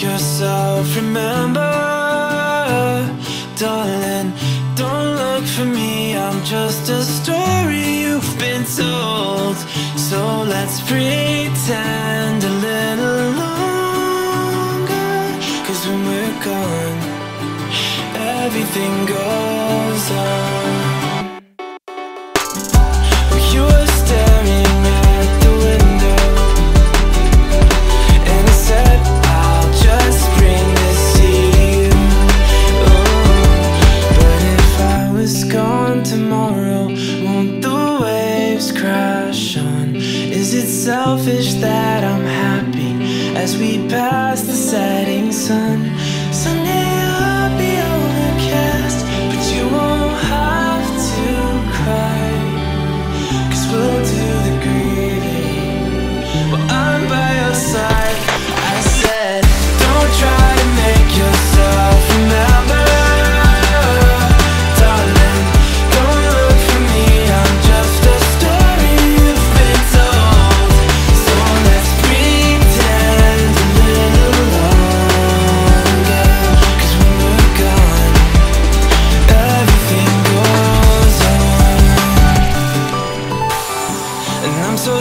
yourself, remember. Darling, don't look for me I'm just a story you've been told. So let's pretend a little longer. Cause when we're gone Everything goes on selfish that I'm happy as we pass the setting sun.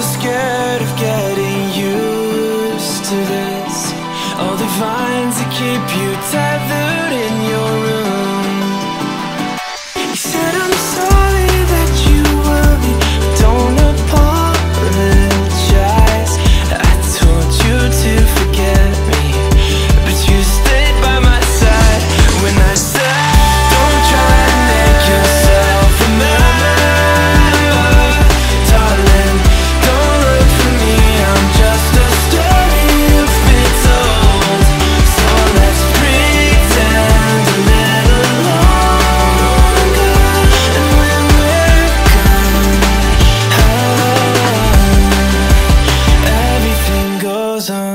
so scared of getting used to this. All the vines that keep you tethered. was on